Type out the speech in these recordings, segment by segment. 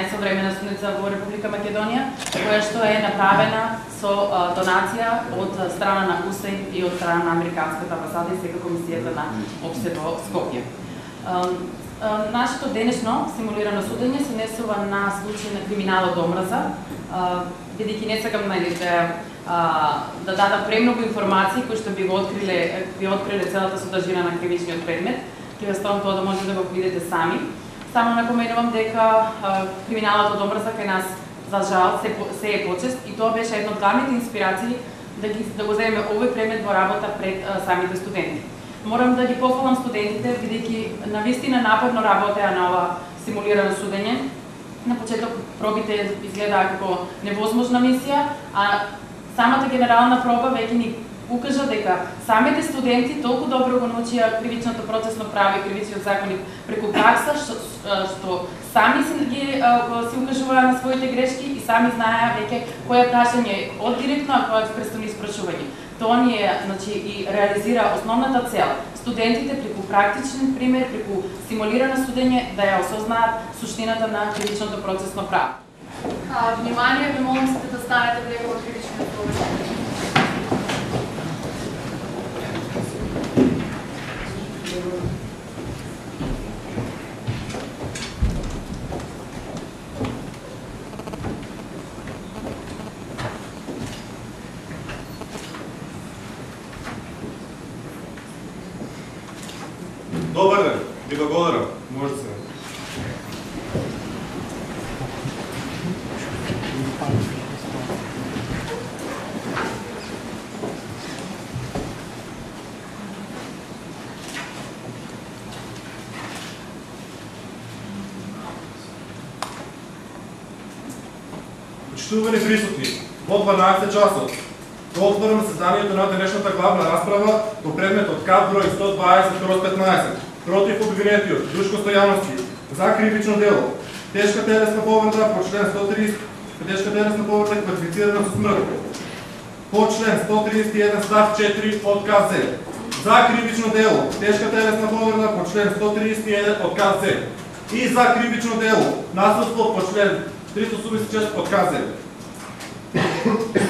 најсовремена судница во Република Македонија, која што е направена со донација од страна на УСЕ и од страна на Американската амбасада и сега Комисијата на Обсе во Скопје. Нашето денешно симулирано судење се несува на случај на криминалот омраза, бидејќи не сакам да, да дадам премногу информации кои што би го откриле, би откриле целата содржина на кривичниот предмет, ќе ви оставам тоа да можете да го видите сами. Само напоменувам дека криминалот од омраза кај нас за жал се, се е почест и тоа беше една од главните инспирации да, ги, да го земеме овој предмет во работа пред а, самите студенти. Морам да ги пофалам студентите, бидејќи на вистина напорно работеа на ова симулирано судење. На почеток пробите изгледаа како невозможна мисија, а самата генерална проба веќе ни укажа дека самите студенти толку добро го научија кривичното процесно право и кривичниот законник преку пракса што, што сами си ги се укажуваа на своите грешки и сами знаеа веќе која прашање од директно, а кое од испрашување. Тоа ни е, значи, и реализира основната цел. Студентите преку практичен пример, преку стимулирано судење да ја осознаат суштината на кривичното процесно право. А, внимание, ви молам се да станете влеко кривичното кривичниот. Dobar dan, mi dogovaramo Почитувани присутни, во 12 часот. Го отворам заседанието на денешната главна расправа по предметот КАП број 120 15 против обвинетиот Душко Стојановски за кривично дело, тешка телесна повреда по член 130, тешка телесна повреда квалифицирана со смрт, по член 131 став 4 од КЗ, за кривично дело, тешка телесна повреда по член 131 од КЗ и за кривично дело, насилство по член 386 од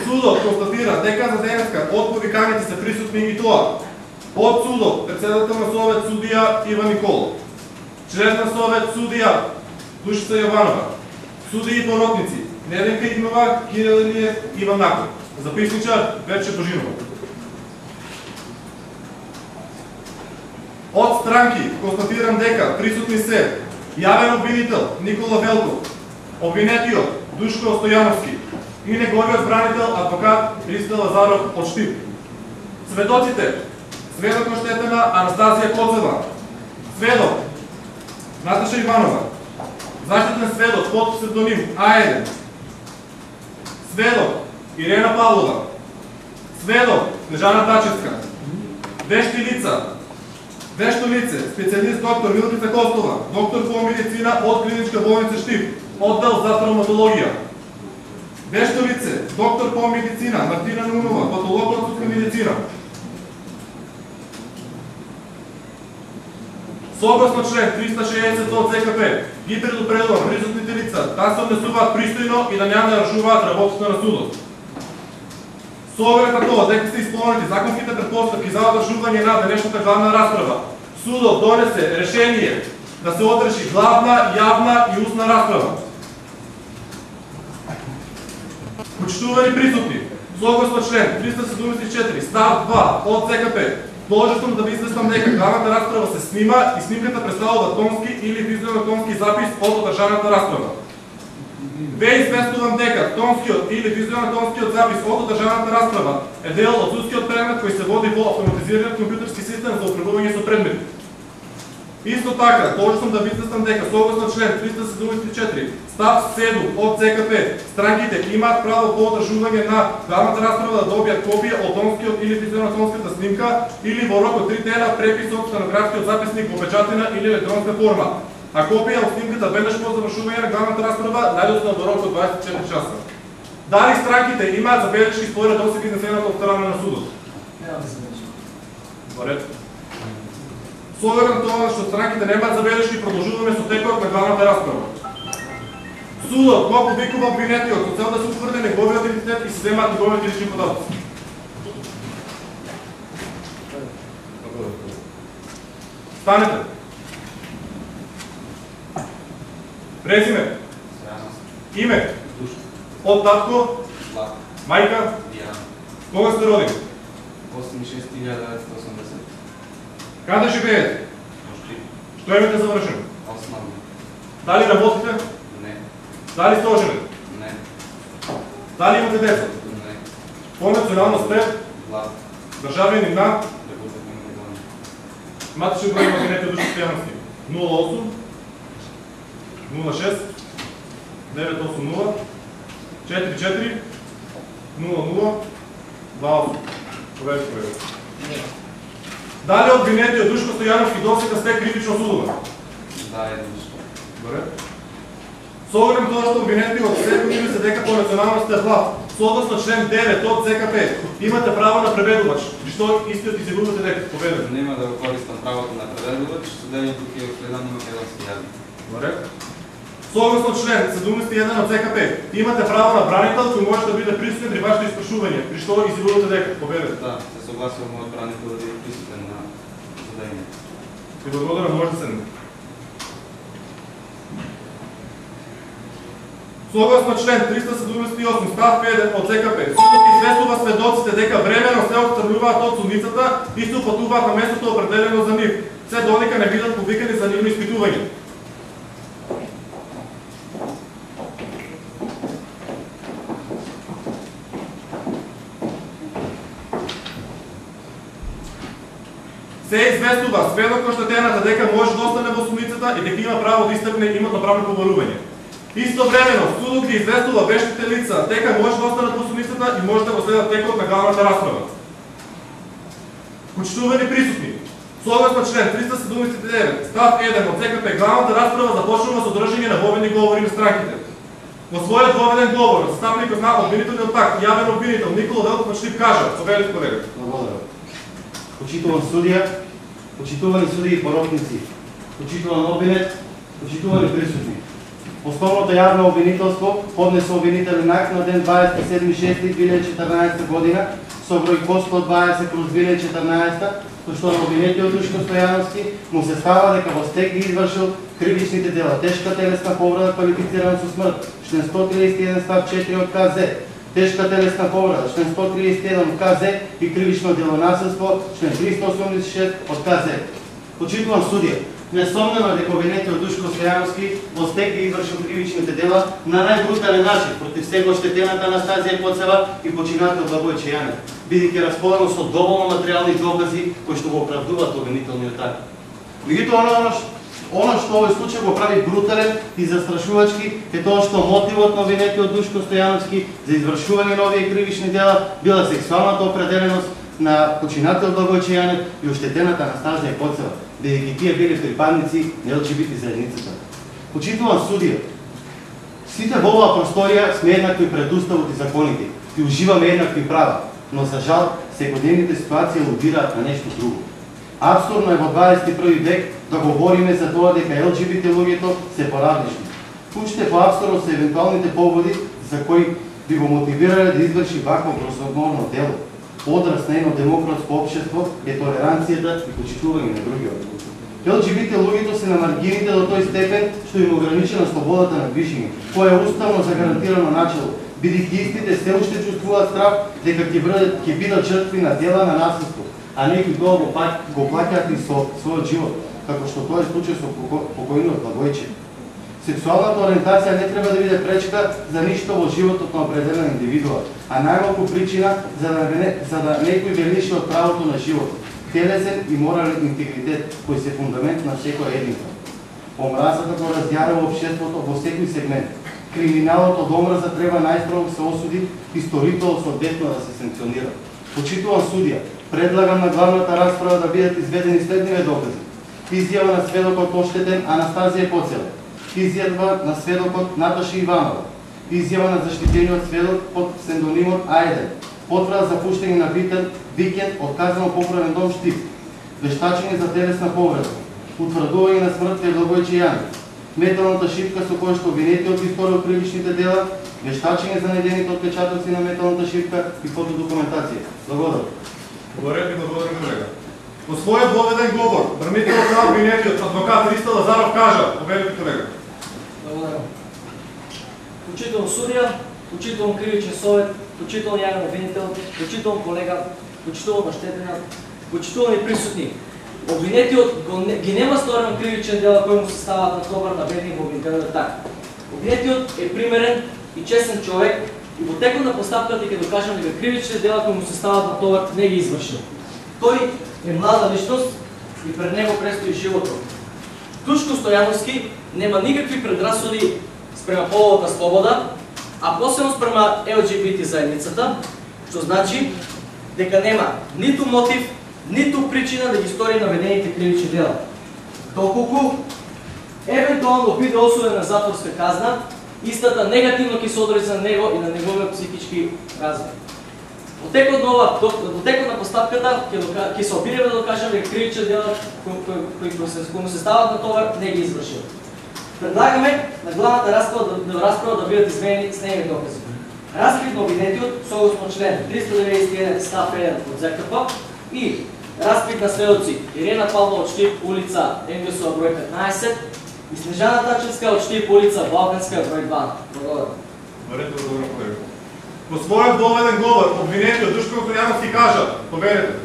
Судот констатира дека за денеска од повиканите се присутни и тоа. Од судот, председател на Совет судија Иван Николов, член на Совет судија Душица Јованова, судии и поротници Неденка Игнова, Кирил Илиев, Иван Наков, записничар Верче Божинова. Од странки констатирам дека присутни се јавен обвинител Никола Велков, обвинетиот Душко Стојановски и неговиот бранител адвокат Христо Лазаров од Штип. Сведоците сведок на штетена Анастасија Коцева, сведок Наташа Иванова, заштитен сведок под псевдоним А1, сведок Ирена Павлова, сведок Нежана Тачевска, вешти лица, вешто лице, специалист доктор Милкица Костова, доктор по медицина од клиничка болница Штип, оддел за травматологија, Вештовице, доктор по медицина Мартина Нунова, патолог од судска медицина, Согласно член 360 од ЗКП, ги предупредувам присутните лица да се однесуваат пристојно и да не да нарушуваат работата на судот. Со оглед на тоа дека се исполнети законските предпоставки за одржување на денешната главна расправа, судот донесе решение да се одржи главна, јавна и устна расправа. Почитувани присутни, согласно член 374 став 2 од ЦКП, должествам да ви известам дека главната расправа се снима и снимката представува тонски или визуелно-тонски запис од одржаната расправа. Ве известувам дека тонскиот или визуелно-тонскиот запис од одржаната расправа е дел од судскиот предмет кој се води во автоматизираниот компјутерски систем за управување со предмети. Исто така, должен да ви известам дека согласно член 374 став 7 од ЦКП, странките имаат право по одржување на главната расправа да добијат копија од тонскиот или визуелно-тонската снимка или во рок од 3 дена препис од стенографскиот записник во печатена или електронска форма. А копија од снимката веднаш по завршување на главната расправа најдосно во рок од 24 часа. Дали странките имаат забелешки според досега изнесената од страна на судот? Нема забелешки. Во ред. Со оглед тоа што странките немаат забелешки, продолжуваме со текот на главната расправа. Судот го повикува обвинетиот со цел да се утврди неговиот идентитет и се земаат неговите лични податоци. Станете. Презиме, име, од татко, мајка, кога сте родени, 86.980, каде живеете, што имате завршено, основно, дали работите, не, дали сте оженет, не, дали имате деца, не, по националност сте? Влад, државјанин на Република Македонија, матичен број на кабинетот Душко Стојановски 08 06 980 44 00 28. Проверете проверете. Дали обвинетиот Душко Стојановски досега сте критично судуван? да, еднашто, Добре. Со оглед тоа што обвинетиот се години се дека по националност сте влад, соодносно член 9 од ЗКП, имате право на преведувач, и што истиот изјавувате дека поведете. нема да го користам правото на преведувач, судењето ќе го гледам на македонски јазик. Добре. Согласно член 71 од ЗКП, имате право на бранител кој може да биде присутен при вашето испрашување, при што изјавувате дека победете. Да, се согласувам од бранител да биде присутен на судењето. Благодарам, Орцен. Согласно член 378 став 5 од ЦКП, судот известува сведоците дека времено се отстрнуваат од судницата и се упатуваат на местото определено за нив, се додека не бидат повикани за нивно испитување. Се известува сведок тената дека може да остане во сумницата и дека има право да истакне имотно-правно побарување. Истовремено, судот ги известува вештите лица дека може да останат во сумницата и може да го следат текот на главната расправа. Почитувани присутни, согласно член 379, став 1 од ЦКП, главната расправа започнува со држање на воведни говори на странките. Во својот воведен говор, застапникот на обвинителниот пак, јавен обвинител Никола Велков Мачлив кажа, повелите колега, Благодарам. Почитуван судија, почитувани судии и поротници, почитуван обвинет, почитувани присутни. Основното јавно обвинителство поднесе обвинителен акт на ден 27.6.2014 година со број ко 120 кроз 2014 со што на обвинетиот Душко Стојановски му се става дека во стек ги извршил кривичните дела тешка телесна повреда квалифицирана со смрт, член 131 став 4 од КЗ, тешка телесна повреда, член 131 КЗ и кривично дело насилство, член 386 од КЗ. Почитувам судија, несомнено дека обвинетиот Душко Стојановски во стек ги извршил кривичните дела на најбрутален начин против сега оштетената Анастазија Коцева и починател Благој Чејанев, бидејќи располагано со доволно материјални докази кои што го оправдуваат обвинителниот акт. Меѓутоа, оно, оно, што- оно што овој случај го прави брутален и застрашувачки е тоа што мотивот на обвинетиот Душко Стојановски за извршување на овие кривични дела била сексуалната определеност на починател Благој Чејанев и оштетената Анастазија Коцева, бидејќи тие биле припадници на ЛГБТ заедницата. Почитувам судија, Сите во оваа просторија сме еднакви пред Уставот и законите и уживаме еднакви права, но за жал секојдневните ситуации лудираат на нешто друго. Абсурдно е во 21 век да говориме за тоа дека ЛГБТ луѓето се поразлични. по поабсурдно се евентуалните поводи за кои би го мотивирале да изврши вакво грозоморно дело. Одраз на едно демократско општество е толеранцијата и почитување на другиот. ЛГБТ луѓето се на маргините до тој степен што им ограничена слободата на движење, која е уставно загарантирано начало, бидејќи истите се уште чувствуваат страх дека ќе бидат ќе бидат жртви на дела на насилство, а некои тоа го, го плаќаат и со својот живот, како што тоа е случај со покојниот Благојче. Сексуалната ориентација не треба да биде пречка за ништо во животот на определен индивидуа, а најмалку причина за да не, за да некој ве лиши од правото на живот, телесен и морален интегритет, кој се фундамент на секоја едница. Омразата го раздјарува општеството во секој сегмент. Криминалот од омраза треба најстрого да се осуди и сторителот соодветно да се санкционира. Почитуван судија, предлагам на главната расправа да бидат изведени следниве докази. Изјава на сведокот оштетен Анастазија поцел. изјава на сведокот Наташа Иванова, изјава на заштитениот сведок под псевдонимот А1, потврда за пуштање на викенд, викенд од казано поправен дом Штип, вештачење за телесна повреда, утврдување на смрт кај Јанец. Металната шипка со која што обвинетиот историја приличните дела, вештачење за најдените отпечатоци на металната шипка и фотодокументација. Благодарам. Говорете, благодарам колега. Во својот воведен говор, во на обвинетиот адвокат Ристо Лазаров кажа, повелите колега. Благодарам. Учител судија, учител кривичен совет, учител јавен обвинител, учител колега, почитувам оштетенат, учител и присутни. Обвинетиот ги нема сторен кривичен дела кој му се ставаат на да товар на бедни во обвинителниот так. Обвинетиот е примерен и честен човек и во текот на постапката ќе докажам дека кривичните дела кои му се ставаат на да товар не ги извршил. Тој е млада личност и пред него престои животот. Душко Стојановски нема никакви предрасуди спрема половата слобода, а посебно спрема ЛГБТ заедницата, што значи дека нема ниту мотив, ниту причина да ги стори наведените кривични дела. Доколку евентуално биде да осуден на затворска казна, истата негативно ќе се одрази на него и на неговиот психички развој. Во текот на ова, во текот на постапката ќе ќе се обидеме да докажеме дека кривични дела кои кои се кои се стават на товар не ги извршил. Предлагаме на главната расправа да, да расправа да бидат изменени снеги докази. Раскрит на обвинетиот согласно член 391 став 1 од ЗКП и раскрит на следоци Ирена Павлова од Штип, улица Енгесова број 15 и Снежана Тачевска од Штип, улица Балканска број 2. Благодарам. Благодарам. Во својот доведен говор, обвинетиот Душко Стојановски кажа, повелете.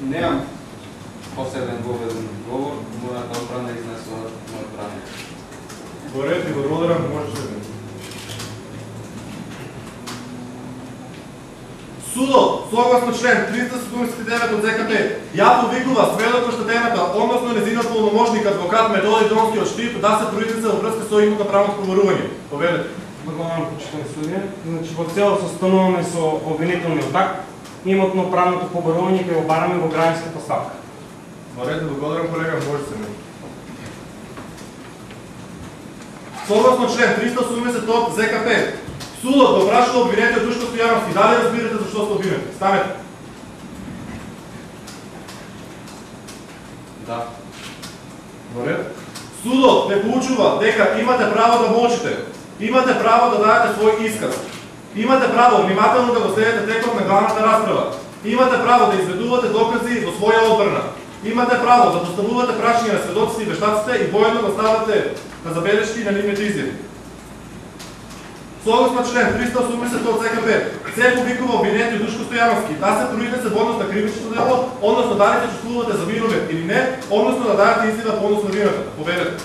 Немам посебен доведен говор, мојата отбрана изнесува мојот бране. Говорете, благодарам, можеш да Судот, согласно член 379 од ЗКП, ја повикува сведок оштетената, односно незинот полномошник адвокат Методи Донски од Штип да се произнесе во врска со имото правно спроварување. Повелете. Благодарам почитани судија. Значи во цело состануваме со обвинителниот акт, имотно правното побарување ќе го бараме во граѓанската ставка. Говорете, благодарам колега, може се. Согласно член 380 од ЗКП, судот го прашува обвинетиот Душко Стојановски, дали разбирате зашто сте обвинет? Станете. Да. Добре. Судот ве поучува дека имате право да молчите, имате право да дадете свој исказ, имате право внимателно да го следите текот на главната расправа, имате право да изведувате докази во своја одбрана, имате право да поставувате прашања на сведоците и вештаците и воедно да ставате на забелешки на нивните изјави. Согласно член 380 од ЗКП, се повикува обвинетиот Душко Стојановски да се произнесе во однос на кривичното дело, односно дали се чувствувате за виновен или не, односно да дадете истина по однос на вината. Поведете.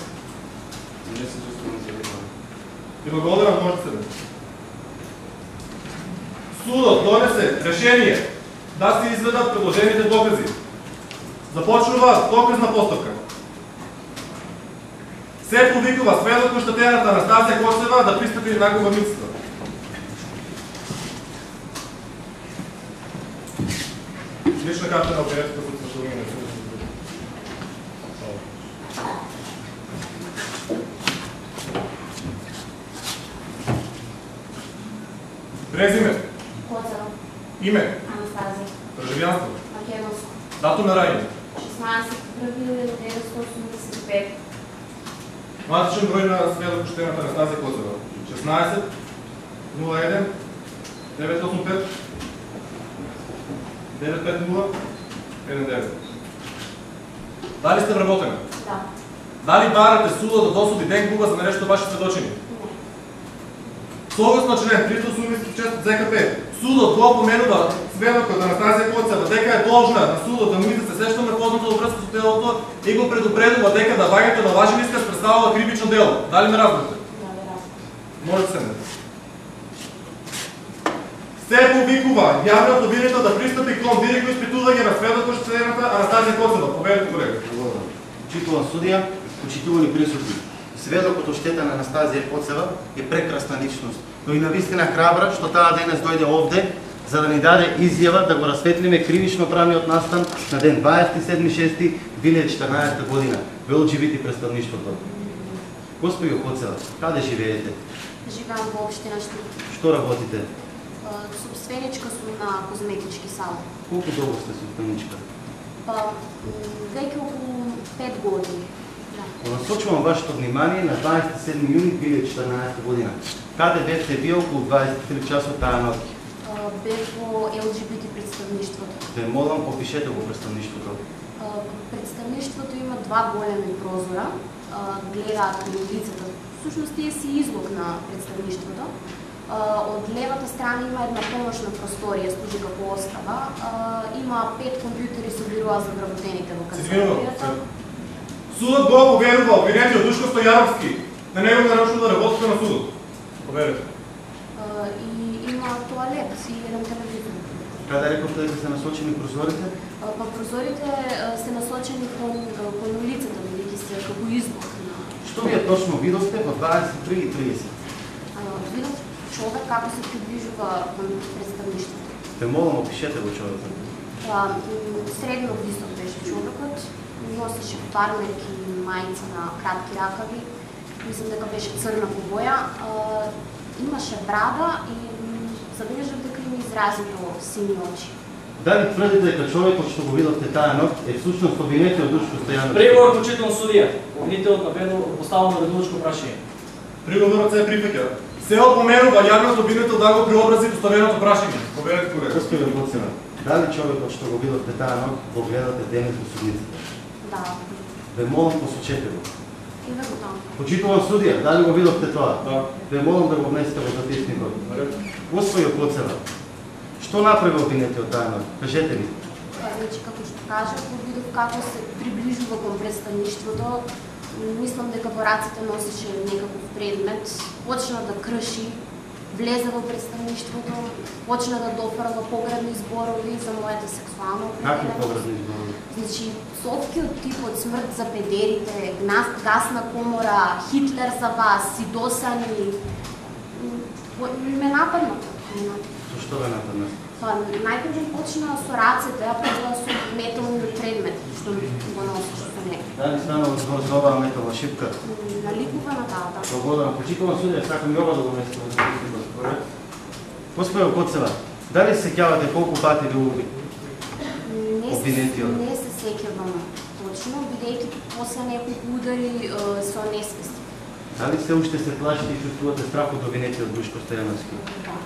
Не се чувствувам за виновен. И благодарам, можете се. Судот донесе решение да се изведат предложените докази. Започнува доказна постапка. Се повикува сведок оштетената Анастасија Косева да пристапи на главницата. Лична карта на обвинетите за на судот. Презиме, Коцева, име, Анастазија, преживјанство, Македонско, датум на раѓање, 16.1985, матичен број на сведок поштената Анастазија Коцева, 16 01 985 950 19. Дали сте вработени? да, Дали барате судот да досуди ден куга за нешто ваше сведочење? не, Согласно член 386 ЗКП, судот го опоменува сведокот Анастазија да Коцева дека е должна на судот да му изнесе се што му е познато во врска со телото и го предупредува дека давањето на лажен исказ представува кривично дело. Дали ме разбирате? Може да се не. Се повикува јавно обвинето да пристапи кон директно испитување на сведокот што седената Анастазија Коцева. Повелете колега. Благодарам. Судија, почитувани присутни. Сведокот оштета на Анастазија Коцева е прекрасна личност, но и навистина храбра што таа денес дојде овде за да ни даде изјава да го расветлиме кривично правниот настан на ден 27.6.2014 година во ЛГБТ представништвото. Господи Коцева, каде живеете? Живеам во општина Штип. Што работите? Собственичка сум на козметички салон. Колку долго сте собственичка? Па, веќе околу 5 години. Да. Насочувам вашето внимание на 27 јуни 2014 година. Каде бевте вие околу 23 часот таа ноќ? Во ЛГБТ представништвото. Ве молам, опишете го представништвото. А, Представништвото има два големи прозора, а, гледаат кон улицата. Всушност тие си излог на представништвото. А, Од левата страна има една помошна просторија, служи како остава. А, Има пет компјутери со бирува за вработените во канцеларијата. Судот го поверува обвинетиот Душко Стојаровски на него нарочно да работите на судот. Поверете. А, И има тоалет и еден телевизор. Каде рековте дека се насочени прозорите? Па прозорите се насочени кон, а, кон улицата, бидејќи се како на Што вие точно видовте во 23.30? а, видов човек како се приближува кон представништвото. Ве молам, опишете го човекот. Па, средно висок беше човекот, носеше фармерки и мајца на кратки ракави, мислам дека беше црна по боја, имаше брада и забележав дека има изразито сини очи. Дали тврдите дека човекот што го видовте таа ноќ е всушност обвинетиот Душко Стојановски? Преговор почитувам судија. Обвинителот наведено поставено редовичко прашање. Приговорот се прифаќа. Се опоменува јавниот обвинител да го преобрази поставеното прашање. Поверете колега. Господин Гоцина, дали човекот што го видовте таа ноќ го гледате денес во судницата? Да, Ве молам, посочете го. Почитувам судија, дали го видовте тоа? Да. Ве молам да го внесете во записникот. Господи Коцева, што направи обвинетиот таа ноќ? Кажете ми. Па, значи, како што кажав, го видов како се приближува кон представништвото. М, Мислам дека во раците носеше некаков предмет, почна да крши, влезе во представништвото, почна да дофрла погребни зборови за мојата сексуална Какви погребни зборови? Значи, совки од типот смрт за педерите, гнас- гасна комора, Хитлер за вас, сидосани, ме нападна. Ме нападна. Со што ве нападна? Па, најпрво почна со рацете, а потоа со метални предмет, што го носиш со него. Дали станува збор за оваа метална шипка? Наликува на таа, да. Благодарам. Почитувам судија, сакам и ова да го внесете Господи Коцева, дали се сеќавате колку пати ви уби? Не се, Обвинетиот. не се сеќавам точно, бидејќи после неколку удари со несвест. Дали се уште се плашите и чувствувате страх од обвинетиот Душко Стојановски? Да.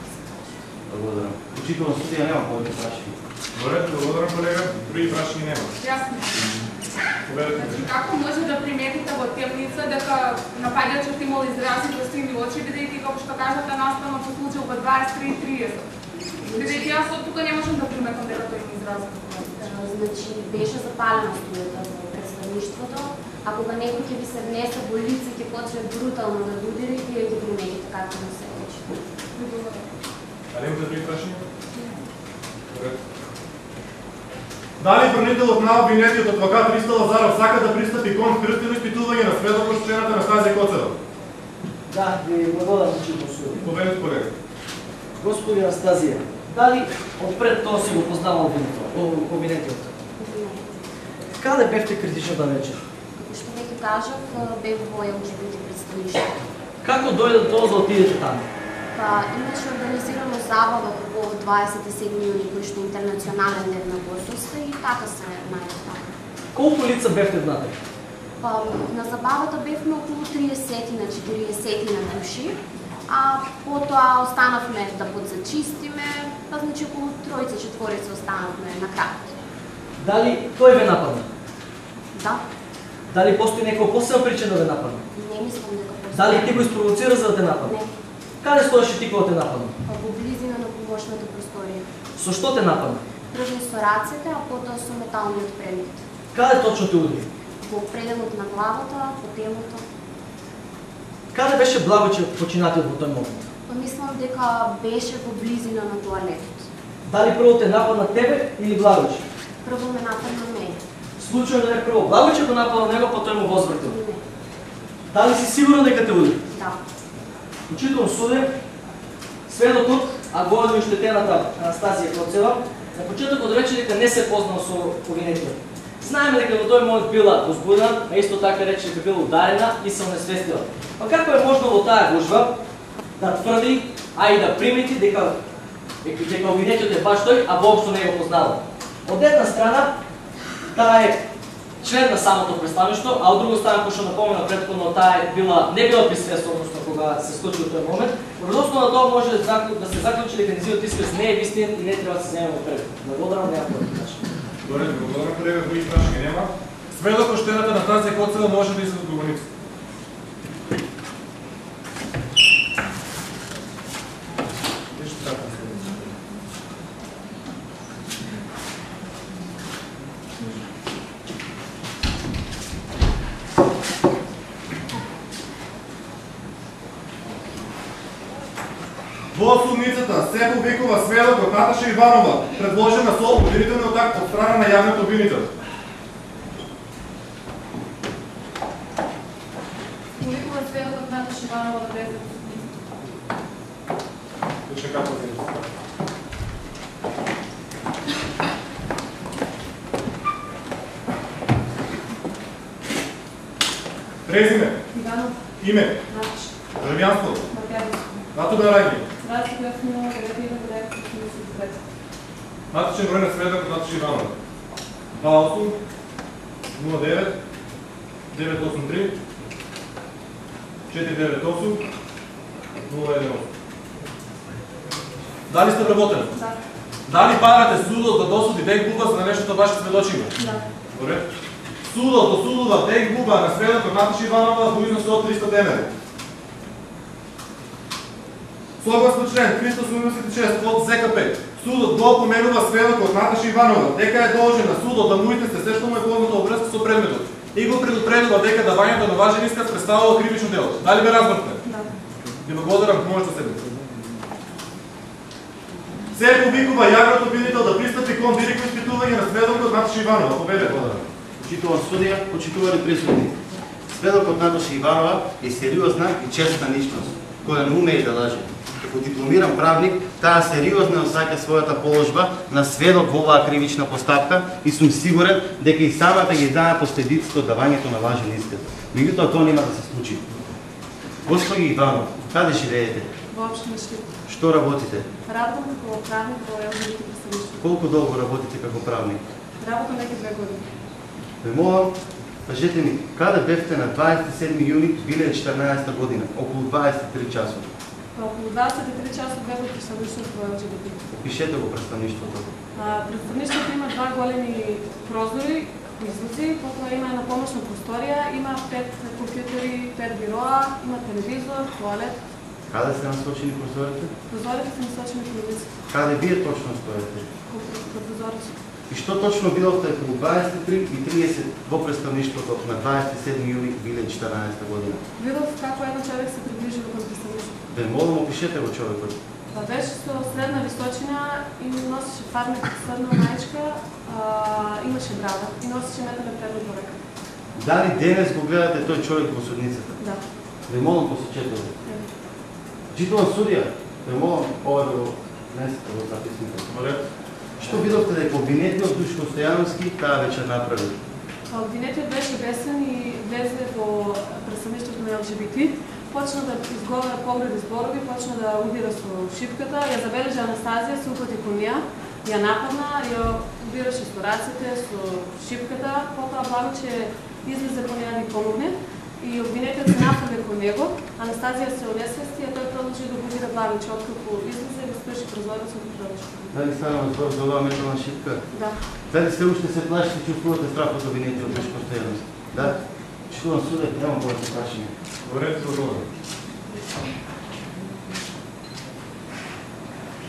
Благодарам. Почитувам судија, нема повеќе прашања. Поверете, благодарам колега. Други прашања нема. Јасно. Значи, како може да приметите во темница дека напаѓачот имал изрази за сини очи, бидејќи како што кажате наставно се случил во 23:30. Бидејќи јас од тука не можам да приметам дека тој има изрази. Е, Значи, беше запалена струјата во представништвото, а кога некој ќе ви се внесе во лице, ќе почне брутално да удири, вие ќе приметите како му се очи. Дали имате други прашања? Дали бранителот на обвинетиот адвокат Ристо Лазаров сака да пристапи кон крстено испитување на сведок од члената на Стазија Коцева? Да, ви благодарам почитувам судија. Поверете колега. Господи Анастазија, дали отпред тоа си го познавал обвинетиот? Каде бевте критичната вечер? Како што веќе кажав, бев во ЛГБТ представништво. Како дојде до тоа да отидете таму? Па имаше организирано забава по повод 27 јуни, кој што е интернационален ден на гордоста и така се најде. Колку лица бевте внатре? Па на забавата бевме околу 30 на 40 на души, а потоа останавме да подзачистиме, па значи околу тројца, четворица останавме на крај. Дали тој ве нападна? Да, Дали постои некоја посебна причина да ве нападна? не мислам дека постои. Дали ти го испровоцира за да те нападне? Не, Каде стоеше ти кога те нападна? па во близина на помошната просторија. Со што те нападна? Прво со рацете, а потоа со металниот предмет. Каде точно те удари? Во пределот на главата, по темото. Каде беше Благоче починатиот во тој момент? Па мислам дека беше во близина на тоалетот. Дали прво те нападна тебе или Благоче? Прво ме нападна мене. Случајно не прво Благоче го нападна него, потоа му возвртил. Не. Дали си сигурен дека те удари? Да. Учител суде, сведокот, а горе оштетената Анастазија Коцева, на почетокот рече дека не се познал со повинетиот. Знаеме дека во тој момент била возбудена, а исто така рече дека била ударена и се онесвестила. Па како е можно во таа гужва да тврди, а и да примети дека дека обвинетиот е баш тој, а воопшто не го познава? Од една страна, таа е член на самото представништо, а од друга страна, кој што напомена претходно, таа е била не била при односно кога се случи тој момент. Врз основа на тоа може да, да се заклучи дека низиот исказ не е вистинен и не треба да се земе пред. Благодарам нема повеќе. Добре, благодарам колега, други прашања нема. Сведок поштената на тази коцела може да излезе од говорницата. Нешто така. Во судницата се повикува сведок Наташа Иванова, предложена со обвинителниот акт од страна на јавниот обвинител. Повикува сведокот Наташа Иванова да влезе во судницата. Точно како се Презиме, Иванов, име, државјанство, датум на раѓање, матичен број на сведок од Наташа Иванова. 28 09 983 498 018. Дали сте вработени? Да, Дали барате судот да досуди ден губа за нештото ваше сведочиме? да. Добре. Судот досудува ден губа на сведокот Наташа Иванова во износ од 300 денари. Согласно член 386 од ЗКП, судот го опоменува сведокот Наташа Иванова дека е должен на судот да му изнесе се што му е познато во врска со предметот и го предупредува дека давањето на важен исказ представува кривично дело. Дали ме разбравте? Да. Ви благодарам, може да седнете. Се повикува јавниот обвинител да пристапи кон директно испитување на сведокот Наташа Иванова. Поведе. Почитуван судија, почитувани присутни. Сведокот Наташа Иванова е сериозна и честна личност, која не умее да лаже. Како дипломиран правник, таа сериозно осаќа својата положба на сведок во оваа кривична постапка и сум сигурен дека и самата ги знае последиците од давањето на лажен исказ. Меѓутоа тоа нема да се случи. Господи Иванов, каде живеете? Во општина Штип. Што работите? Работам како правник во представништво. Колку долго работите како правник? Работам неки две години. Ве молам, кажете ми, каде бевте на 27 јуни 2014 година, околу 23 часот? Па околу 23 часа бев во представништвото во ЛГБТ. Опишете го представништвото. Представништвото има два големи прозори, излози, потоа има една помошна просторија, има пет компјутери, пет бироа, има телевизор, тоалет. Каде се насочени прозорите? Прозорите се насочени кон улица, Каде вие точно стоите? кон прозорец. И што точно бидовте околу 23 и 30 во представништвото на 27 јуни 2014 година? Видов како еден човек се приближи кон представништвото. Ве молам, опишете го човекот. Па беше со средна височина и носеше фармик средна мајчка, а, имаше брада и носеше метален предмет во река. Дали денес го гледате тој човек во судницата? Да. Ве молам, посочете го. Ево. Читуван судија, ве молам, ова да го несете во записните. Што видовте дека обвинетиот Душко Стојановски таа вечер направи? Па обвинетиот беше бесен и влезе во представништвото на ЛГБТ, почна да изговара погреди зборови, почна да удира со шипката, ја забележа Анастазија, се упати кон неа, ја нападна, ја удираше со рацете, со шипката, потоа Благоче излезе по неа да помогне и обвинетиот се нападе кон него, Анастазија се онесвести, а тој продолжи да удира Благоче, откако излезе и го спрши прозорецот и продолжи. Дали станува збор за оваа метална шипка? Да. Дали се уште се плашите, чувствувате страх од обвинетиот Душко Стојановски? Да? Чувам суде, немам повеќе прашање. Добре, продолжам.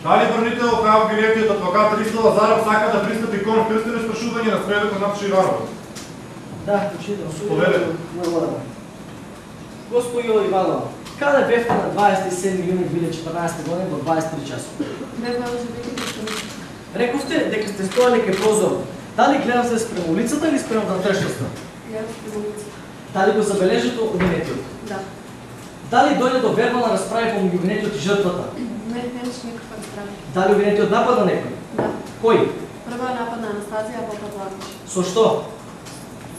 Дали бранител кај обвинетиот адвокат Ристо Лазаров сака да пристапи кон крстено спрашување на сведокот Наташа Иванова? Да, почитам Поведе. Благодарам. Господјо Иванова, каде бевте на 27 јуни 2014 година во 23 часот? Во. Рековте дека сте стоеле кај прозор. Дали гледавте спрема улицата или спрема внатрешноста? Јас во улица. Дали го забележите обвинетиот? Да. Дали дојде до вербална расправа помеѓу обвинетиот и жртвата? Не, немаше никаква расправа. Дали обвинетиот напада некој? Да. Кој? Прва е напад на Анастазија, а потоа Благош. Со што?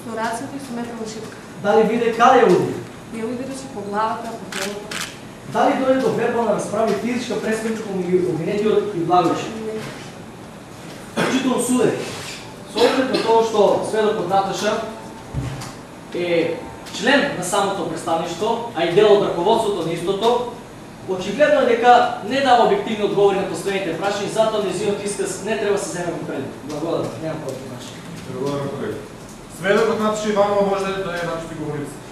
Со рацете и со метална шипка. Дали виде каде ја уди? Ја удареше по главата, по телото. Дали дојде до вербална расправа и физичка пресмртка помеѓу обвинетиот и Благош? Не. Почитувам суде. Со оглед на тоа што сведокот Наташа е член на самото представништво, а и дел од раководството на истото, очигледно е дека не дава објективни одговори на постојните прашања, затоа незиниот исказ не треба да се земе во предвид. Благодарам, немам повеќе прашања. Благодарам, колега. Сведокот Наташа Иванова може да ја начупи говорица.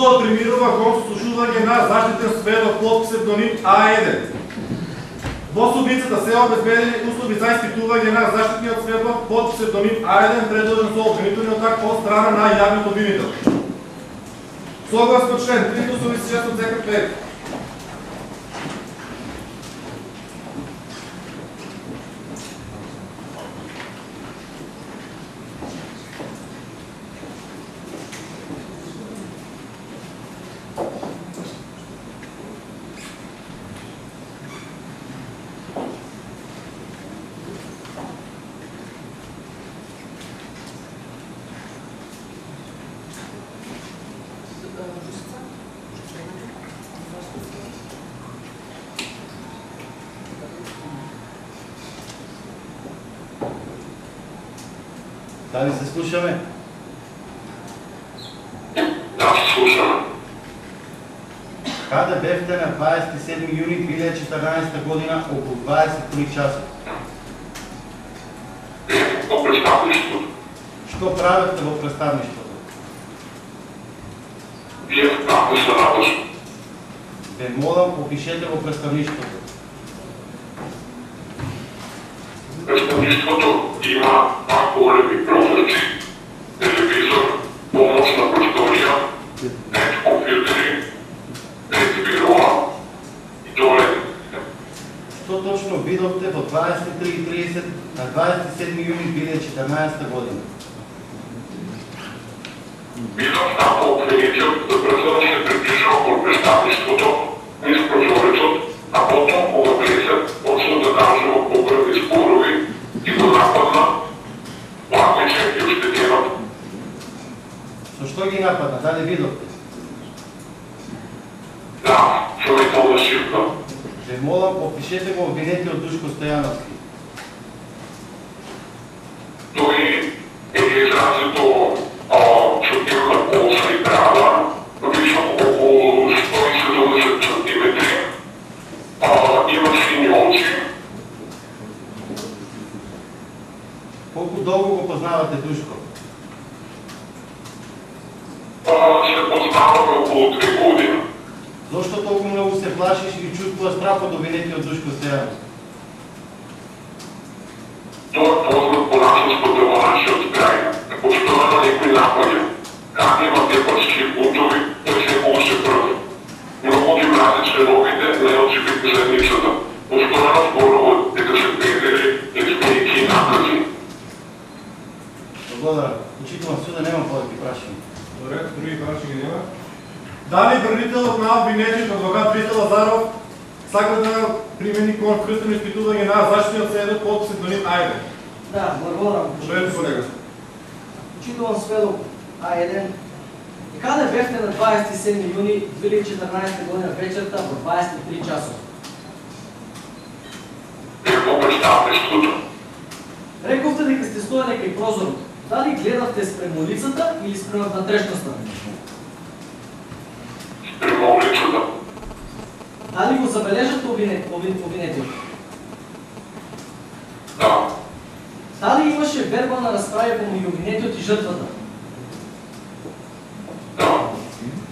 Судот примирува кон сослушување на заштитен сведок под псевдоним А1. Во судницата се обезбедени услови за испитување на заштитниот сведок под псевдоним А1 предложен со обвинителниот акт од страна на јавниот обвинител. Согласно член 386 од ЗКП, Дали се слушаме? Да, слушам. Каде бевте на 27 јуни 2014 година околу 23 часот? По представништвото. Што правевте во представништвото? Вие како се Наташа? Ве молам, опишете во представништвото. Представништвото има два големи прозорци, телевизор, помощна просторија, пет компјутери, пет бироа и доле. Што точно видовте во 23.30 на 27 јуни 2014 година? Видов како обвинител да брзо се приближува кон представништвото низ прозорецот, а потом кога влезе, почна да кажува зборови и го нападна, Лагојче и оштетенот. Со што ги нападна? Дали видовте? Да, човекот да шипна. Ве молам, опишете го обвинетиот Душко Стојановски. Тој е изразито чутивна коса и брада, висок околу 170 сантиметри, а, има сини очи, Колку долго го познавате Душко? а, се познаваме околу 3 години. Зошто толку многу се тоа страхот да чувствуваш страх од Душко Стојановски? Тоа е познат по насоското нашиот крај. Постојано некои напаѓа. Кога има тепачки бунтови, тој се още прв. Многу ги мрази членовите на ЛГБТ заедницата. Постојано зборуват дека се педери, експерики и накази. Благодарам. Учително суда немам повеќе прашања. Добре, други прашања нема. Дали бранителот на обвинетиот адвокат Вител Лазаров сака да примени кон вкрстено испитување на заштитниот сведок под псевдоним Ајде? Да, благодарам. Шојете колега. Учитувам сведок А1. И каде бевте на 27 јуни 2014 година вечерта во 23 часот? Рековте дека сте стоеле кај прозорот. Дали гледавте спрема улицата или спрема внатрешноста? Према улицата. Дали го забележате обвинет, обвин- обвинетиот? Да. Дали имаше вербална расправа помеѓу обвинетиот и жртвата? Да.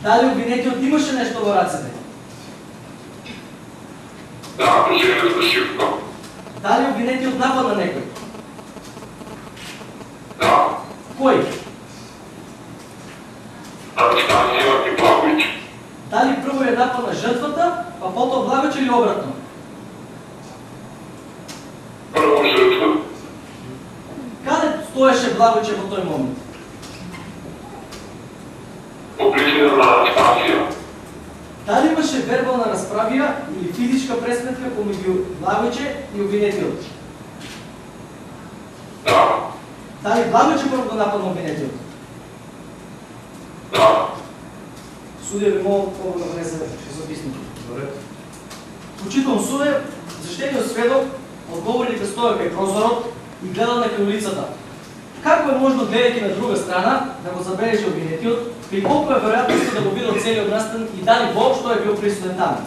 Дали обвинетиот имаше нешто во рацете? Да, да. Дали обвинетиот нападна некој? Да. Кој? Дали прво е нападна жртвата, па потоа Благоч или обратно? Прво Каде стоеше Благоче во тој момент? Дали имаше вербална расправија или физичка пресметка помеѓу Благоче и обвинетиот? Дали Благојче го нападна обвинетиот? Да. Судија би молил кога да влезе во записник. Добре. Почитувам суде, заштениот сведок одговори дека стоја кај прозорот и гледал на улицата. Како е можно гледајќи на друга страна да го забележи обвинетиот, при колку е веројатноста да го видел целиот настан и дали воопшто е бил присутен таму?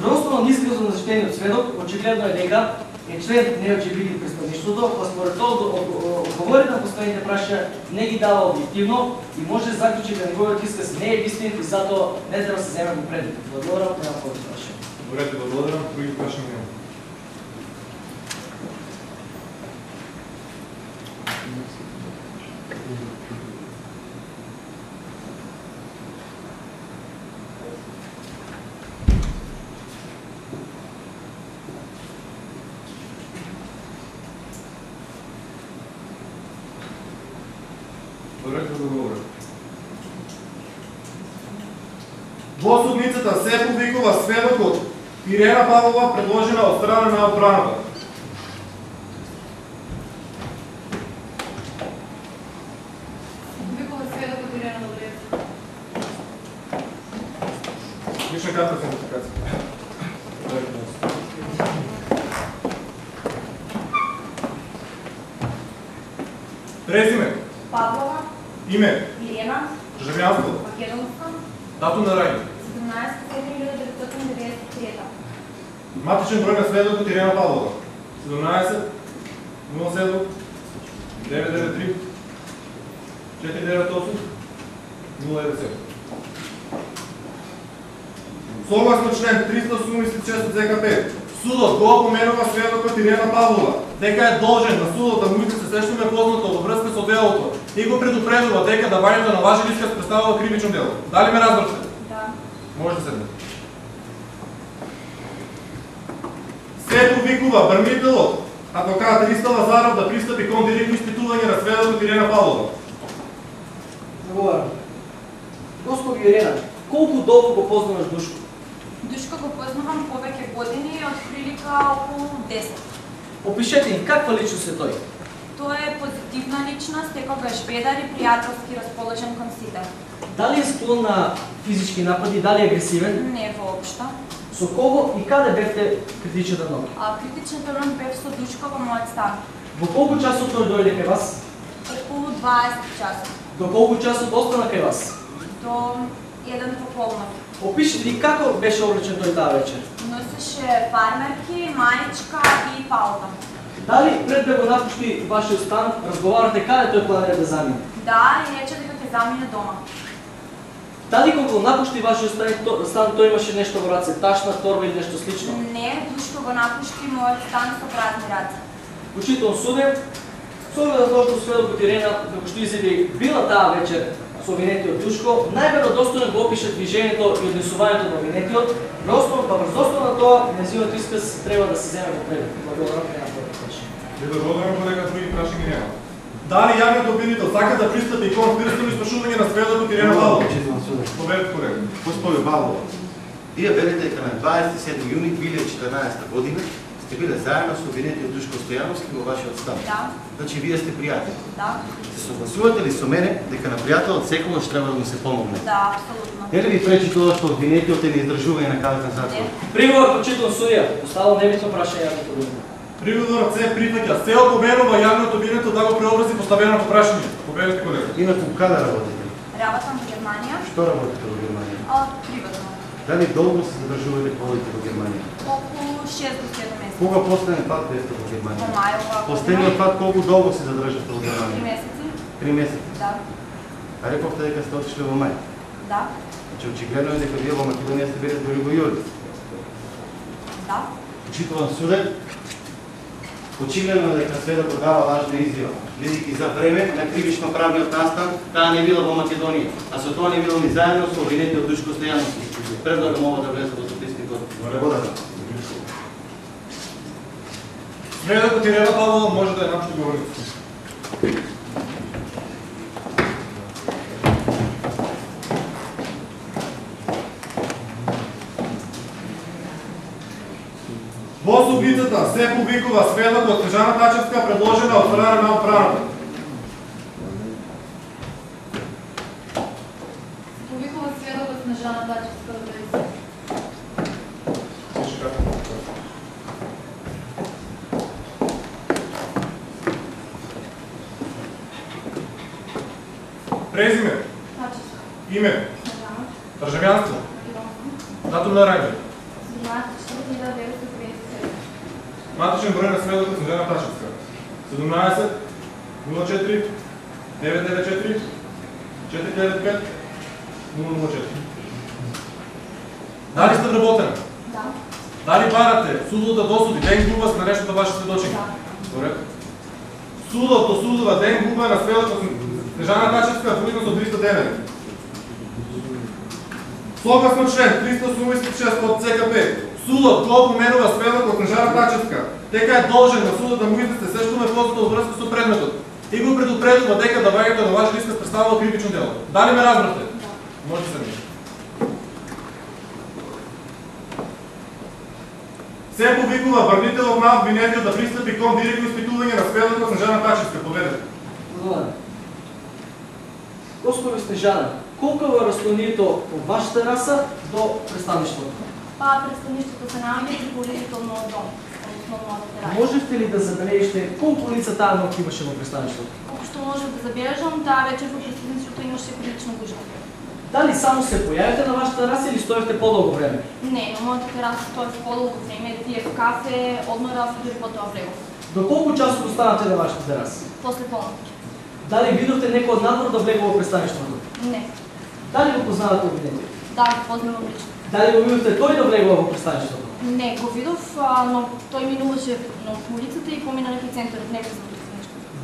На основа на исказот на заштениот сведок, очигледно е дека е член неочевидни представништвото, па според тоа од- одговорите на поставените прашања не ги дава објективно и може да заклучи дека неговиот исказ не е вистинит и затоа не треба да се земе во предвид. Благодарам, нема повеќе прашање. Добре, благодарам. Други прашања нема. Добре, ти благодарам. Во да судницата се публикува сведокот Ирена Павлова предложена од страна на одбраната. Викува сведокот Ирена Добрев. Лична карта за идентификација. Презиме, Павлова, име, Ирена, државјанство, Македонска, датум на раѓање, 17.7.1993. матичен број на сведокот Ирена Павлова, 17 07 993 498 097. Согласно член 386 од ЗКП, судот го опоменува сведокот Ирена Павлова дека е должен на судот да му изнесе се што му е познато во врска со делото и го давањето на лажен исказ представува кривично дело. Дали ме разбрате? Да. Може да седне. Се повикува брнителот, адвокат Риста Лазаров да пристапи кон директно испитување на сведокот Ирена Павлова. Заговарам. Господи Ирена, колку долго го познаваш Душко? Душко го познавам повеќе години, од прилика околу 10. Опишете ни каква личност е тој. Тој е позитивна личност, секогаш ведар и пријателски расположен кон сите. Дали е склон на физички напади, дали е агресивен? Не воопшто. Со кого и каде бевте критичната нога? А критичната рон бев со Душко во мојот стан. Во колку часот тој дојде кај вас? Околу 20 часот. До колку часот остана кај вас? До еден пополнок. Опишете ни како беше облечен тој таа вечер. Носеше фармерки, мајчка и палта. Дали пред да го напушти вашиот стан, разговарате каде тој планира да замине? Да, и рече дека ќе замине дома. Дали кога го напушти вашиот стан, то- стан тој имаше нешто во раце, ташна, торба или нешто слично? Не, Душко го напушти мојот стан со празни раце. Учител суден, со оглед на тоа што Ирена, како што изјави, била таа вечер со обвинетиот Душко, најверодостојно го опише движењето и однесувањето на обвинетиот, на основа, па врз основа на тоа, незиот исказ треба да се земе во предвид. Благодарам, Ви благодарам колега, други прашања нема. Дали јавниот обвинител сака да пристапи кон спирствено испрашување на сведокот Ирена суде. Победете колега. Господи Павлова, вие велите дека на 27 јуни 2014 година сте биле заедно со обвинетиот Душко Стојановски во вашиот стан. Да, Значи вие сте пријатели. да, Се согласувате ли со мене дека на пријателот секогаш треба да му се помогне? да, апсолутно. Не ли ви пречи тоа што обвинетиот е неиздржување на казна затвор? Не. Приговор почитувам судија, оставам небитно прашање на Приводорот се прифаќа. Се опоменува јавниот обвинител да го преобрази поставеното прашање. Победете колега. Инаку каде работите? Работам во Германија, Што работите во Германија? а приватно. Дали долго се задржувате повеќе во Германија? Околу 6 до 7 месеци. Кога последен пат бевте во Во Германија? мај оваа Последниот пат колку долго се задржавте во Три Германија? месеци. Три месеци. Да, А рековте дека сте отишли во мај. да, Значи очигледно е дека вие во Македонија сте биле дури во јули. да. Учитувам суде, очигледно е дека сведокот да дава лажна изјава, бидејќи за време на кривично правниот настан таа не била во Македонија, а со тоа не била ни заедно со обвинетиот Душко Стојановски. Предлагам ова да, да влезе во записникот. Благодарам. Сведокот да Ирена Павлова може да е напшто говорницата. Во субицата се публикува сведок од Тежана Тачевска предложена од страна на управата. Сведокот Презиме? Име? Државјанство. Датум на раѓање? 24.19 матичен број на сведокот Снежана Тачевска. 17 04 994 495 004. Дали сте вработена? Да. Дали барате судот да досуди ден губа на нешто ваше сведочење? Да. Добре. Судот досудува ден губа на сведокот Снежана Тачевска во 300 деневи. Согласно член 386 од ЦКП, судот кој поменува сведок од Снежана Тачевска, дека е должен на судот да му изнесе се што му е познато во врска со предметот и го предупредува дека да давањето на лажен исказ представува кривично дело. Дали ме разбрате? Може да се ми. Се повикува врнителот на обвинетиот да пристапи кон директно испитување на сведокот Снежана Тачевска. Поведете. Благодарам. Господи Снежана, колко е разстоянието од вашата раса до представништвото? Па представништвото се наоѓа при поверително дом. Можете ли да забележите колку лица таа ног имаше во представништвото? Колку што може да забележам, таа вечер во представништвото имаше прилично гужва. Дали само се појавите на вашата раса или стоевте подолго време? Не, на мојата тераса стоев подолго време, пиев кафе, одморав и дури потоа влегов. До колку часот останате на вашата тераса? После полноќ. Дали видовте некој од надвор да влегува во представништвото? Не. Дали го познавате обвинетиот? Да, го познавам лично. Дали го видовте тој да влегува во представништвото? Не, го видов, а, но тој минуваше на улицата и помина на центарот, не го.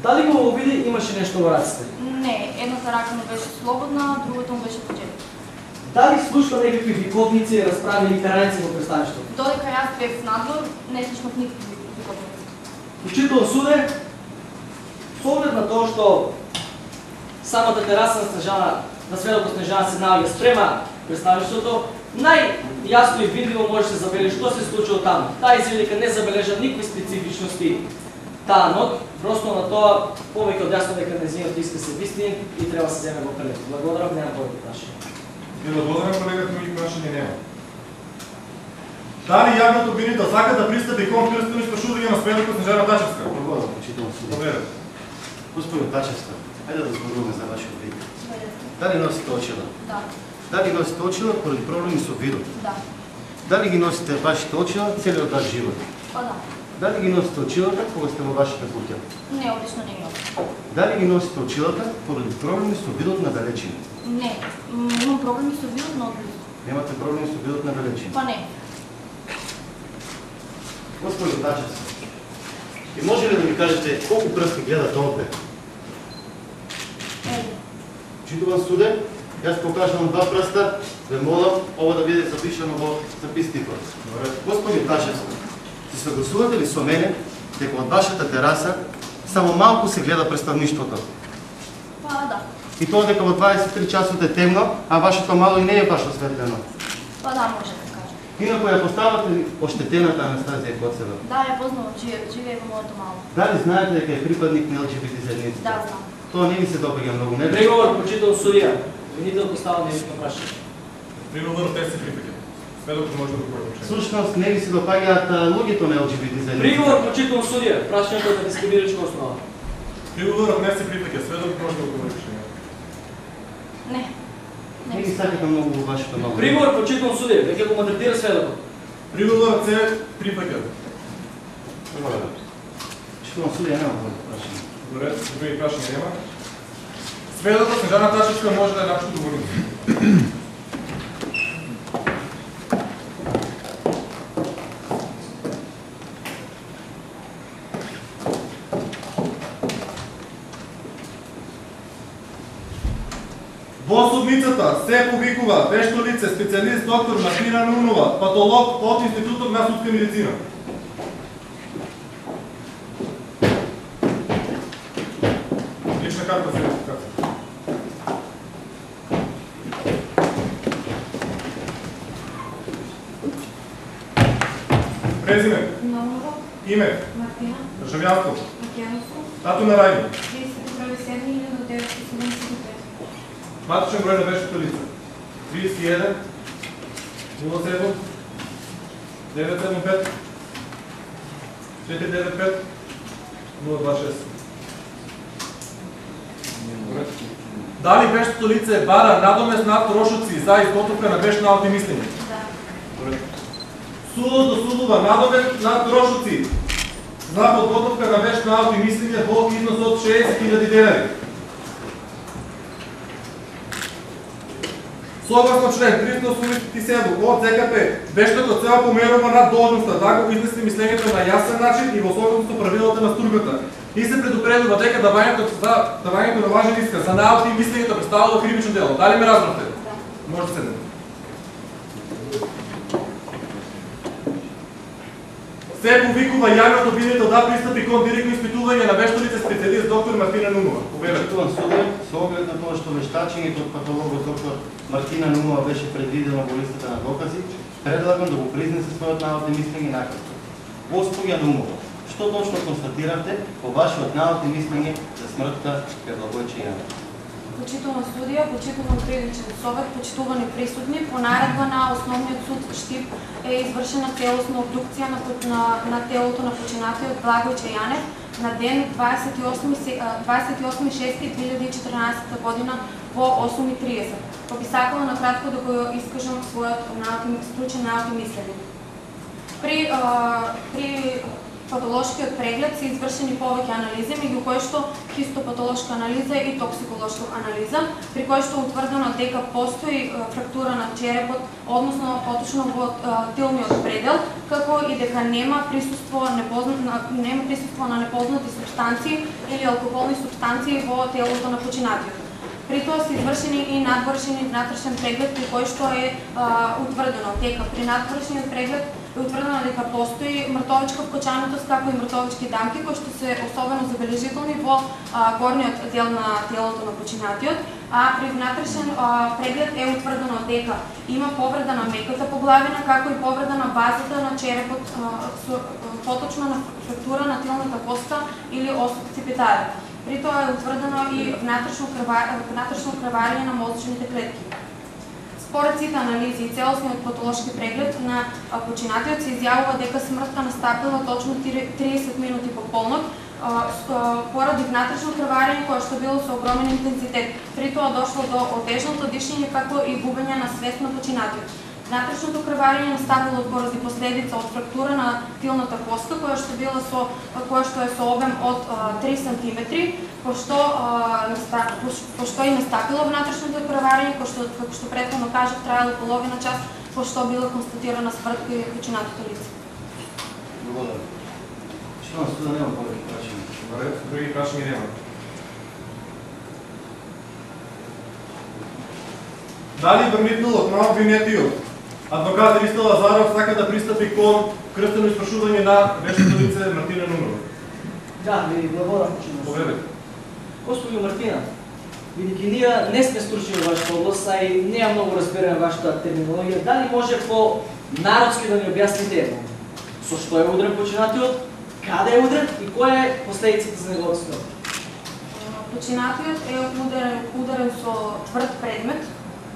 Дали го види имаше нешто во раците? Не, едната рака му беше слободна, другата му беше джеб. Дали слушна некакви викотници, расправи или караници во представништвото? Додека јас бев надвор, не слушнав никакви викотници. Учител суде, со оглед на тоа што самата тераса на Снежана, на сведокот Снежана се наоѓа спрема представништвото, најјасно и видливо може да се забележи што се случило таму. Таа изведика не забележа никакви специфичности таа ног, просто на тоа повеќе од јасно дека незиниот иск се вистинен и треба да се земе во прелет. Благодарам, немам повеќе прашања. Ви благодарам колегата ми прашање нема. Дали јавниот обвинител сака да пристапи кон крстено испрашување на сведокот Снежана Тачевска? Благодарам, судија. Поведете. Господин Тачевска, ајде да зборуваме за вашиот вид. Дали носите очила? Да, Дали носите очила поради проблеми со видот? да, Дали ги носите вашите очила целиот ваш живот? па да. Дали ги носите очилата кога сте во вашата куќа? Не, обично не оди. Дали ги носите очилата поради проблеми со видот на далечина? Не, имам проблеми со видот на одблизу. Немате проблеми со видот на далечина? Па не. Господин Тачевски, и може ли да ми кажете колку пръсти гледате овде? Е, Читувам суде, јас покажувам два прста, ве молам ова да биде запишано во записникот. Господин Тачевски, се согласувате ли со мене дека од вашата тераса само малку се гледа представништвото? па да. И тоа дека во 23 часот е темно, а вашето мало и не е баш осветлено. Па да, може да кажем. Инако ја поставате ли оштетената Анастазија Коцева? Да, ја познавам, живее, живее во моето мало. Дали знаете дека е припадник на ЛГБТ заедницата? Да, знам. Тоа не ви се допаѓа многу, не? Преговор почитал судија. Обвинител поставил нешто прашање. Приговор те се припаѓа. Сведокот може да го поручи. Всушност не ви се допаѓаат луѓето на ЛГБТ заедницата. Приговор почитал судија. Прашањето е на дискриминирачка основа. Приговорот не се припаѓа. Сведокот може да го поручи. Не. Не ги ми сакате многу во вашето ново. Приговор почитал судија. Веќе го мадретира сведокот. Приговорот се припаѓа. Читувам судија, нема повеќе прашање. Добре, други прашања нема. Сведото Снежана Тачевска може да е напиши договорник. Во судницата се повикува вешто лице, специалист доктор Мартина Нунова, патолог од Институтот на судска медицина. Лична карта за идентификација. Презиме, Нонова, име, Мартина, државјанство, Макјанство, датум на раѓање, 31.7.1975. матичен број на вештото лице? 31 07 975 495 026. Дали вештото лице бара надомест на трошоци за изготовка на вешт наоки мислење? Да. Судот досудува надомест на трошоци за подготовка на вешт наоки мислење во износ од 60.000 денари. Согласно член 387 од ЗКП, вештото цела померува на должноста да го изнесе мислењето на јасен начин и во согласност со правилата на службата. И се предупредува дека давањето за давањето на важен исказ за наоки и мислењето представува кривично дело. Дали ме разбравте? Може да седнете. Се повикува јавното обвинител да пристапи кон директно испитување на вештолице специјалист доктор Мартина Нумова. Повелете. со оглед, со оглед на тоа што вештачењето од патологот доктор Мартина Нумова беше предвидено во листата на докази, предлагам да го признесе својот навод и мислење накратко. Господја Нумова, што точно констатиравте во вашиот навод и мислење за смртта кај Благојче Јанов? Почитувано судија, почитуван кривичен совет, почитувани присутни, по наредба на Основниот суд Штип е извршена целосна обдукција на, на, на телото на починатиот Благој Чајанев на ден 28.6.2014 година во 8.30. Пописакала на кратко да го искажам својот науки, стручен науки мислење. При, а, при патолошкиот преглед се извршени повеќе анализи, меѓу кои што хистопатолошка анализа и токсиколошка анализа, при кои што е утврдено дека постои фрактура на черепот, односно поточно во тилниот предел, како и дека нема присуство непознат, нема присуство на непознати субстанции или алкохолни субстанции во телото на починатиот. При тоа се извршени и надвршени внатрешен преглед при кој што е а, утврдено дека при надвршениот преглед е утврдено дека постои мртовичка вкочаноtoст како и мртовички дамки кои што се особено забележителни во а, горниот дел на телото на починатиот, а при внатрешен а, преглед е утврдено дека има повреда на меката поглавина како и повреда на базата на черепот а, со, поточно на фрактура на телната коста или ос. При тоа е утврдено и внатрешно крварење, внатрешно крварење на мозочните клетки. Според сите анализи и целосниот патолошки преглед на починатиот се изјавува дека смртта настапила точно 30 минути по полнок, поради внатрешно крварење кое што било со огромен интензитет. При тоа дошло до отежното дишење како и губење на свест на починатиот. Натрешното крварење наставило поради последица од фрактура на тилната коска која што била со која што е со обем од 3 см, пошто пошто и настапило внатрешното крварење, кој што како што претходно кажав траело половина час, пошто била констатирана смрт кај починатото лице. Благодарам. Што нас да нема повеќе прашања? Други прашања нема. Дали бранителот на обвинетиот Адвокат Ристо Лазаров сака да пристапи кон крстено испрашување на вештото лице Мартина Нумерова. Да, ви благодарам. Поведете. Господи Мартина, бидејќи ние не сме стручни во вашата област, а и не ја многу разбираме вашата терминологија, дали може по народски да ни објасните со што е удрен починатиот, каде е удрен и која е последицата за неговото смрт? Починатиот е ударен, ударен со тврд предмет,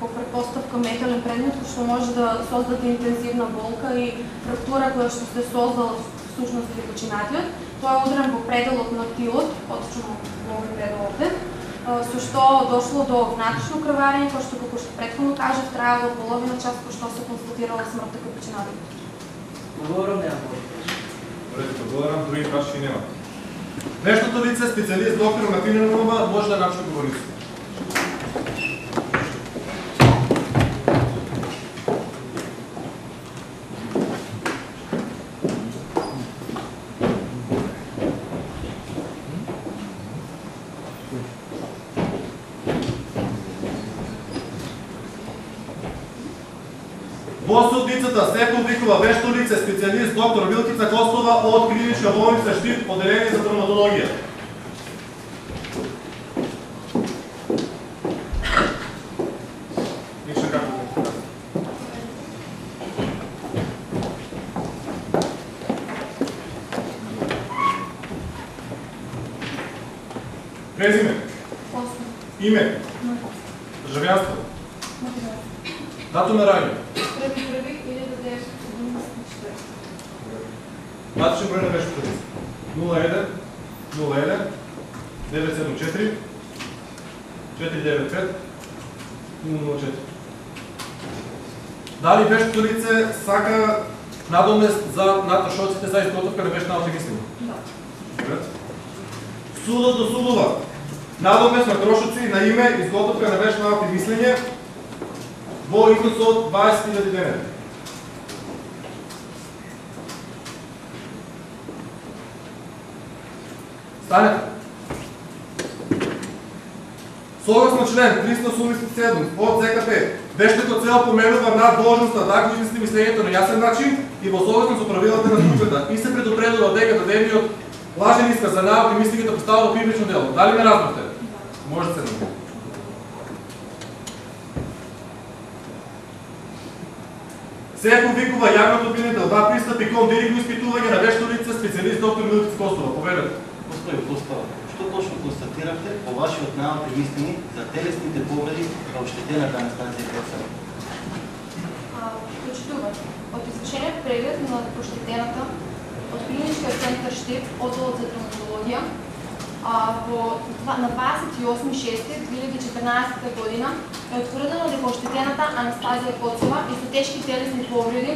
по предпоставка метален предмет кој што може да создаде интензивна болка и фрактура која што се создала всушност при починатиот. Тоа е ударен во пределот на тилот, поточно во овој предел овде, со што дошло до внатрешно крварење, кој што како што претходно кажав траело половина час кој што се констатирала смртта кај починатиот. Благодарам, нема Добре, благодарам, други прашања нема. Нештото лице специјалист доктор Мартина Нумерова може да начне говорицата. Во судницата се повикува вешто лице, специјалист доктор Вилкица Костова од клиничка болница Штип, поделение за травматологија. Презиме, име, државјанство, датум на раѓање. Први први Матичен број на вештото лице. 01 01 974 495 004. Дали вештото лице сака надомест за натрошоците за изготовка на вешт научни мислење? Да. Судот досудува надомест на трошоци на име изготовка на вешт научни мислење во износ од 20.000 денари. Станете. Согласно член 387 од ЗКП, вештето цел поменува на должноста да го измисли мислењето на јасен начин и во согласно со правилата на службата и се предупредува дека дадениот лажен исказ за навод и мислењето да во публично дело. Дали ме разбравте? Може се намери. Се повикува јавното обвинител да пристапи кон директно испитување да на вештолица специјалист доктор Милкиц Костова. Поверете, Постои постава. Што точно констатиравте по вашиот навод и за телесните повреди на обштетената Анастасија Косова? Почитува. Од извршениот преглед на поштетената од клиничкиот центар Штип, одделот за травматологија, а, во, на 28.6.2014 година е утврдено дека оштетената Анастазија Коцова и со тешки телесни повреди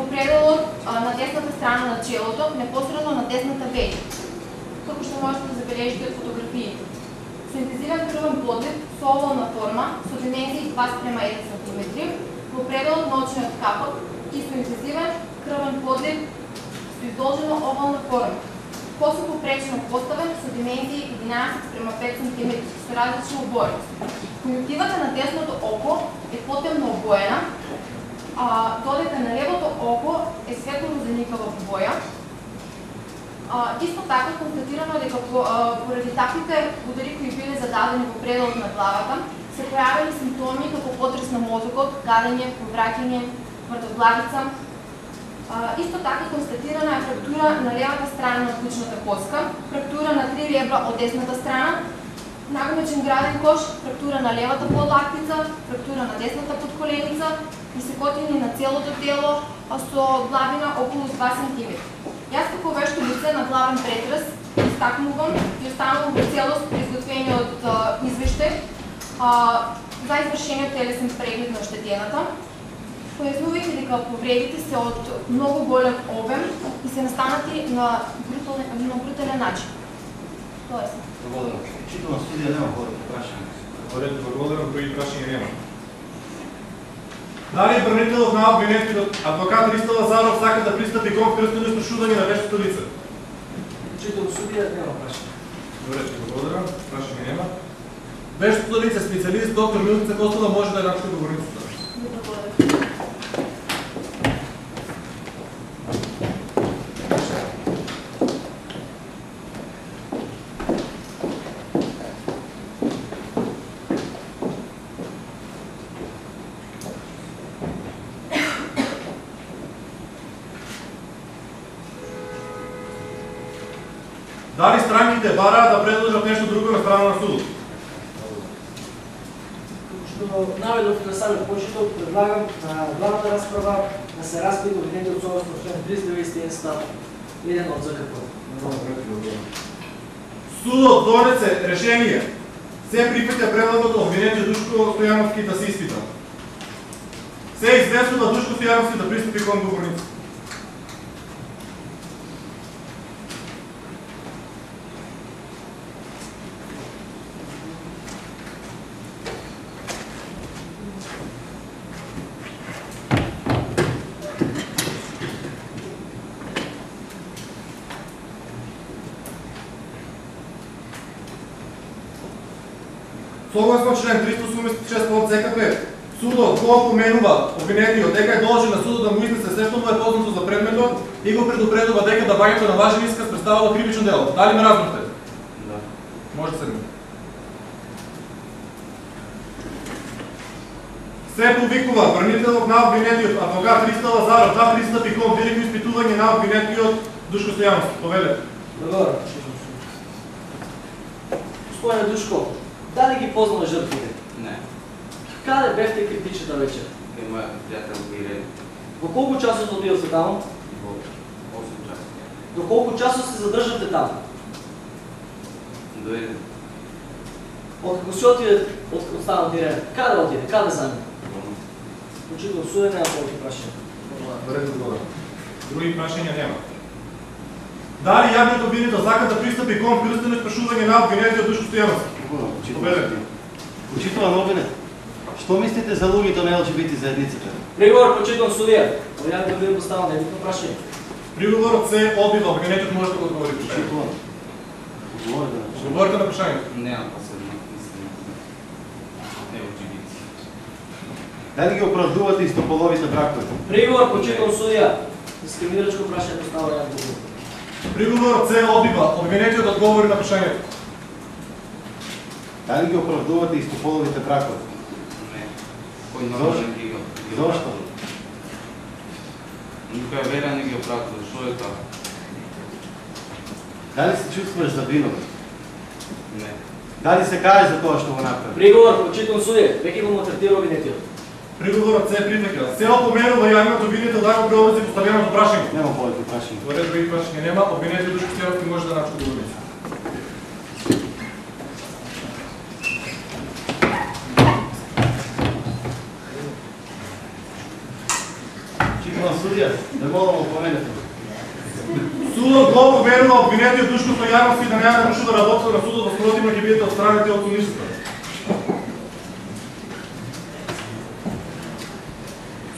во пределот на десната страна на челото, непосредно на десната веја. Како што можете да забележите од фотографиите. Синтезиран крвен подлив со овална форма со димензии 2 спрема 1 см во пределот на очниот капот и синтезиран крвен подлив со издолжена овална форма косо попречно поставен со димензии 11 спрема 5 см со различни обојност. Конјуктивата на десното око е потемно обоена, а додека на левото око е светло розеникава боја. Исто така констатирано е дека поради таквите удари кои биле зададени во пределот на главата, се појавени симптоми како потрес на мозокот, гадење, повраќање, мртоглавица, исто така констатирана е фрактура на левата страна на клучната коска, фрактура на три ребра од десната страна, нагомечен граден кош, фрактура на левата подлактица, фрактура на десната подколеница и секотини на целото тело со главина околу 2 см. Јас како вешто лице на главен претрес истакнувам и останувам во целост при изготвениот извештај за извршениот телесен преглед на оштетената, појаснувајќи дека повредите се од многу голем обем и се настанати на брутален, на брутален начин. Тоа е се. Благодарам. Читам студија нема хора прашање. Благодарам, други прашања нема. Дали бранителот на обвинетиот адвокат Ристо Лазаров сака да пристапи кон крстено истрашување на вештото лице? Читам судија нема прашање. Борете, благодарам, прашање нема. Вештото лице специјалист доктор Милица Костова може да ја начне говорницата. Благодарам. Дали странките бараат да предложат нешто друго на страна на судот? Што наведов на самиот почеток, предлагам на главната расправа да се распита обвинетиот согласно член 391 стат 1 од ЗКП. Судот донесе решение. Се припитја предлагот обвинетиот Душко Стојановски да се испита. Се е известно да Душко Стојановски да приступи кон говорница. Согласно член 386 од ЗКП, судот го опоменува обвинетиот дека е должен на судот да му изнесе се што му е познато за предметот и го предупредува дека да бањето на важен исказ представува кривично дело. Дали ме разбравте? Да. Може да се Се повикува бранителот на обвинетиот адвокат Христа Лазаров да пристапи кон директно испитување на обвинетиот Душко Стојановски. Повелете. Добро. Господине Душко, дали ги познава жртвите? Не. Каде бевте критичната вечер? Кај мојот пријател Ирен Во колку часот се таму? во 8 часа. До колку часот се задржате таму? До еден. Од како се отиде, од како стана дирен, каде отиде, каде за ним? Почитувам суде, нема повеќе прашање. Ред одговор. Други прашања нема. Дали јавниот обвинител сака да пристапи кон пирстено испрашување на обвинетиот Душко Стојановски? Победен. Почитуван обвинет. Што мислите за луѓето на ЛГБТ заедницата? Приговор почитувам судија. Ја да ви поставам небитно прашање. Приговорот се одбива, обвинетиот може да го одговори. Почитуван. Одговорите на прашање. Одговорите на прашањето. Немам посебно мислење. Ево џибици. Дали ги оправдувате истополовите бракови? Приговор почитувам судија. Дискриминирачко прашање поставам ја да Приговорот се одбива, обвинетиот одговори на прашањето. Дали ги оправдувате истополовите бракови? Не. Кој нормален ги го. ги го Зошто? Никоја вера не ги оправдува. Што е тоа? Дали се чувствуваш завинуван? Не. Дали се каже за тоа што го направи? Приговор почитувам судија. Веќе го мотретира обвинетиот. Приговорот се прифаќа. Се опоменува јавниот обвинител да го преоbraзи поставеното прашање. Нема повеќе прашање. Во ред други прашања нема, обвинетиот Душко Стојановски може да начне судија, не судија, да молам. Судот го поверува обвинетиот Душко Стојановски да нема да работи работата на судот да во спротивно ќе бидете отстранети од сумништа.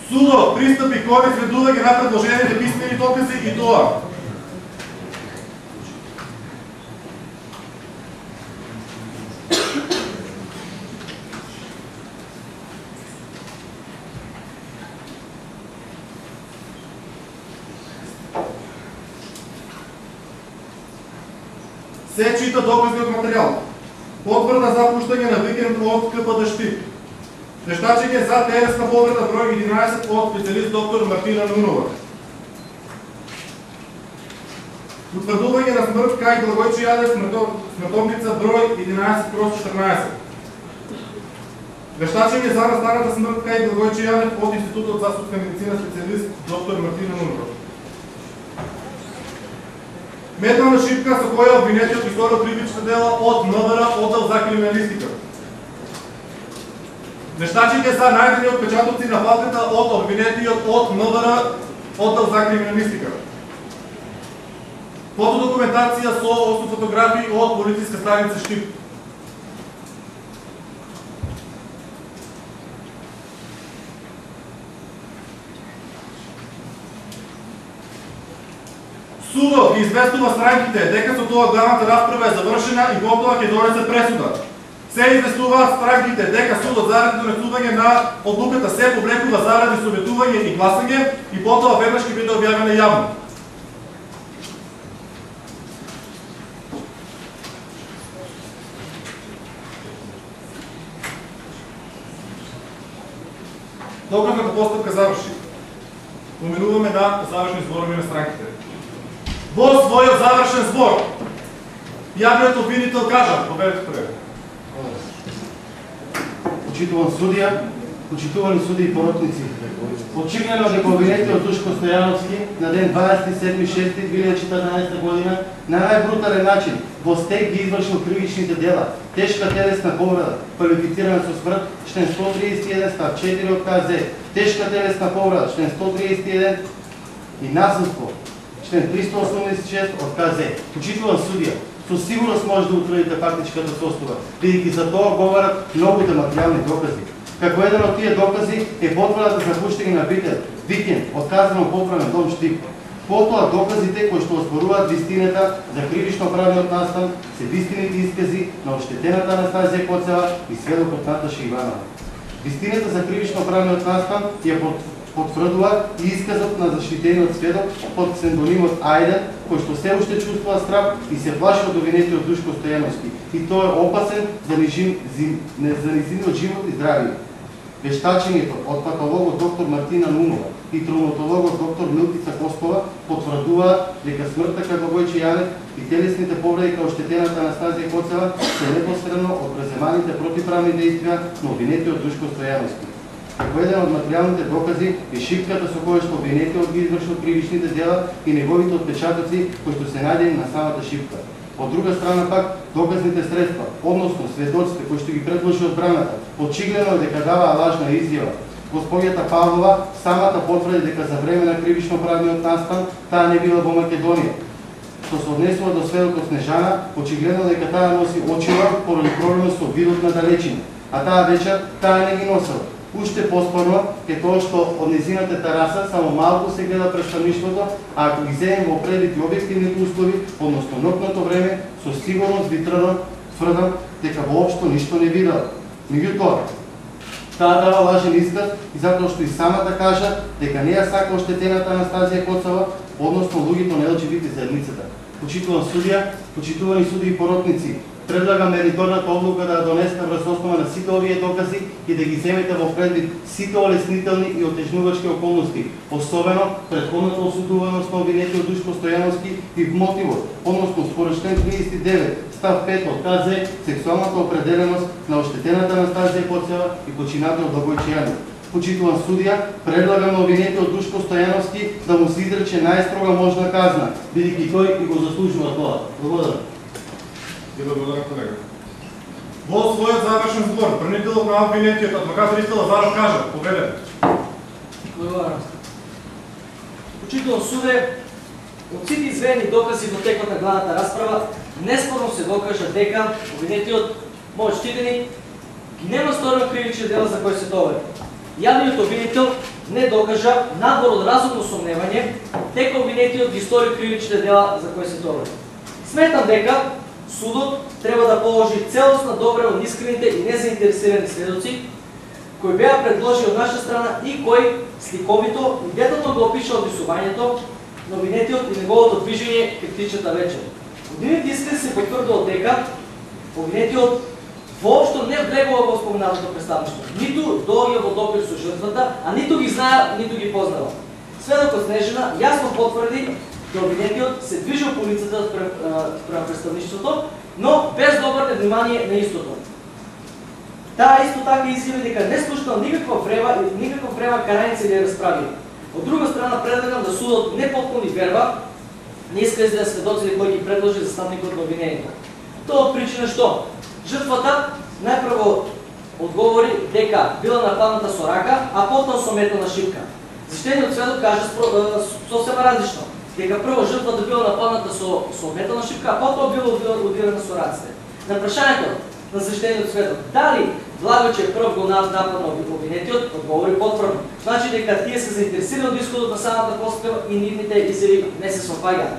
Судот пристапи кој следува ги на предложените писмени дописи и тоа. Се чита доказниот материјал. Потврда за пуштање на викенд од КПД Штип. Вештачење за телесна повреда број 11 од специалист доктор Мартина Нунова. Утврдување на смрт кај Благојче Јаде смртовница број 11 кроз 14. Вештачење за настаната смрт кај Благојче Јаде од Институтот за судска медицина специалист доктор Мартина Нунова. Метална шипка со која обвинетиот историја кривична дела од МВР оддел за криминалистика. Вештачите са најдени отпечатоци на палката од обвинетиот од МВР оддел за криминалистика. Фотодокументација со 8 фотографии од полициска станица Штип. Судот ги известува странките дека со тоа главната расправа е завршена и готова ќе донесе пресуда. Се известуваат странките дека судот заради донесување на одлуката се повлекува заради советување и гласање и потоа веднаш ќе биде објавена јавно. Доказната постапка заврши. Поминуваме на завршни зборови на странките. Во својот завршен збор, јавниот обвинител кажа, победете прво. Почитуван судија, почитувани суди и поротници. Очигледно дека обвинетиот Душко Стојановски на ден 27.6.2014 година на најбрутален начин. Во стек ги извршил кривичните дела, тешка телесна повреда, квалифицирана со смрт, член 131 став 4 од КЗ, тешка телесна повреда, член 131 и насилство, член 386 од КЗ. Почитуван судија, со сигурност може да утврдите фактичката состојба, бидејќи за тоа говорат многуте материјални докази. Како еден од тие докази е потврдата за пуштење на Бител, викен, од казано поправен дом Штип. Потоа доказите кои што оспоруваат вистината за кривично правниот настан се вистините искази на оштетената Анастазија Коцева и сведокот Наташа Иванова. Вистината за кривично правниот настан ја под- потврдува и исказот на заштитениот сведок под псевдонимот Ајден, кој што се уште чувствува страв и се плаши од обвинетиот Душко Стојановски. И тоа е опасен за, нижин, зи- не- за низиниот живот и здравје. Вештачењето од патологот доктор Мартина Нунова и травматологот доктор Милтица Костова потврдува дека смртта како Благојче Јанев и телесните повреди како штетената Анастазија Коцева се непосредно од преземаните противправни действија на обвинетиот Душко Стојановски како еден од материјалните докази е шипката со која што обвинетиот ги извршил кривичните дела и неговите отпечатоци кои што се најдени на самата шипка. Од друга страна пак, доказните средства, односно сведоците кои што ги предложи одбраната, очигледно дека даваа лажна изјава. Господјата Павлова самата потврди дека за време на кривично правниот настан таа не била во Македонија. Што се однесува до сведокот Снежана, очигледно дека таа носи очила поради проблемот со видот на далечина, а таа вечер таа не ги носела. Уште поспорно е тоа што од незината тераса само малку се гледа престаништото, а ако ги земем во предвид и објективните услови, односно нокното време, со сигурност ви тврдам, тврдам дека воопшто ништо не видел. Меѓутоа, таа дава лажен исказ и затоа што и самата кажа дека не ја сака оштетената Анастазија Коцава, односно луѓето на ЛГБТ заедницата. Почитуван судија, почитувани суди и поротници, предлагам мериторната одлука да ја донесете врз основа на сите овие докази и да ги земете во предвид сите олеснителни и отежнувачки околности, особено предходната осудуваност на обвинетиот Душко Стојановски и мотивот, односно според член 39 став 5 од КЗ, сексуалната определеност на оштетената Анастазија Коцева и починател Благој Чијанов. Почитуван судија, предлагам на обвинетиот Душко Стојановски да му се изрече најстрога можна казна, бидејќи тој и го заслужува тоа. Благодарам. И да благодарам колега. Во својот завршен збор, бранителот на обвинетиот адвокат Ристо Лазаров кажа, поведете. Благодарам. Учител суде, од сите изведени докази во текот на главната расправа, неспорно се докажа дека обвинетиот мој штитеник ги нема сторено кривични дела за кој се товари. Јавниот обвинител не докажа надвор од разумно сомневање дека обвинетиот ги стори кривичните дела за кои се товари. Сметам дека судот треба да положи целосна добра од искрените и незаинтересирани следоци, кои беа предложени од наша страна и кои сликовито и детално го опиша одисувањето, новинетиот обвинетиот и неговото движење критичната вечер. Годините искри се потврдува дека обвинетиот воопшто не влегува во споменатото представништво. Ниту доаѓа во допир со жртвата, а ниту ги знае, ниту ги познава. Сведокот Снежина јасно потврди дека се движел по улицата спрема представништвото, но без да обрне внимание на истото. Таа исто така изјави дека не слушнал никаква врева и никаква врева караница или расправи. Од друга страна предлагам да судот не потполни верба не исказите да сведоците кои ги предложи застатникот на обвинението. Тоа причина што жртвата најпрво одговори дека била нападната со рака, а потом со метална шипка. Заштениот сведок каже сосема различно, дека прво жртвата била нападната со, со метална шипка, а потоа била удирана со раците. На прашањето на заштениот светот, дали Благоче прв го нападна обвинетиот, одговори потврдно. Значи дека тие се заинтересирани од исходот на самата постава и нивните изјави не се совпаѓаат.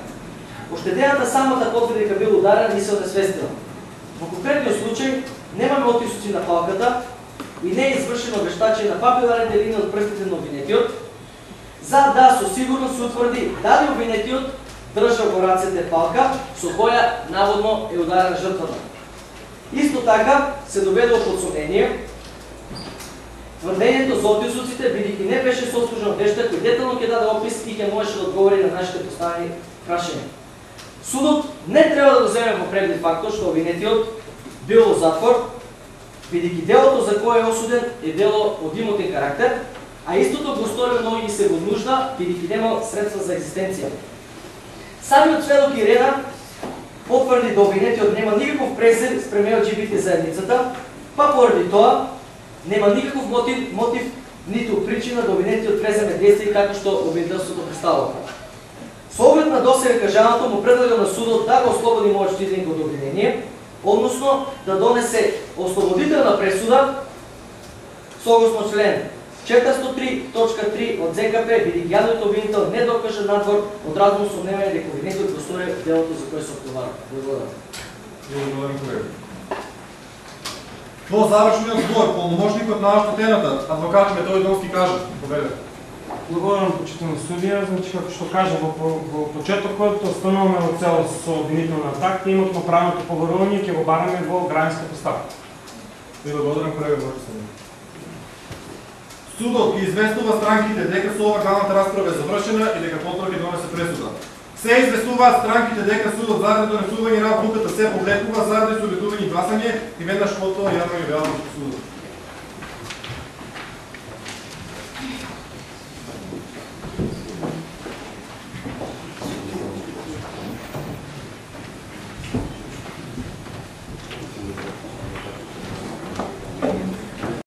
Оштедената самата потврди дека бил ударен и се одесвестила. Во конкретниот случај немаме отисоци на палката и не е извршено вештачење на папиларните линии од прстите на обвинетиот, за да со сигурност се утврди дали обвинетиот држа во рацете палка со која наводно е ударена жртвата. Исто така се доведува под сомнение тврдењето за отисоците бидејќи не беше сослужен вештак кој детално ќе даде опис и ќе можеше да одговори на нашите поставени прашања. Судот не треба да го земе во предвид фактот што обвинетиот бил во затвор, бидејќи делото за кое е осуден е дело од имотен карактер, а истото го сторил но и се го нужда, бидејќи немал средства за екзистенција. Самиот сведок Ирена потврди да обвинетиот нема никаков презир спрема ЛГБТ заедницата, па поради тоа нема никаков мотив, мотив ниту причина да обвинетиот преземе действие како што обвинителството представува. Со оглед на досега кажаното му предлага на судот да го ослободи мојот штитник од обвинение, односно да донесе ослободителна пресуда согласно член 403.3 од ЗКП, бидејќи јавниот обвинител не докаже надвор од разумно сомневање дека обвинетот го стори делото за кое се обтовара. Благодарам. Благодарам колега. Во завршниот збор, полномошникот на оштетената, адвокат Метој Донски кажа, поведе. Благодарам почитано судија, значи како што кажа во, во почетокот, остануваме во целост со обвинителна атака, имотно правното поверување ќе го бараме во граѓанска поставка. И благодарам колега Борисов. Судот ги известува странките дека со ова главната расправа е завршена и дека потоа донесе пресуда. Се известуваат странките дека судот заради донесување на одлуката се повлекува заради советување гласање и веднаш потоа јавно ја судот.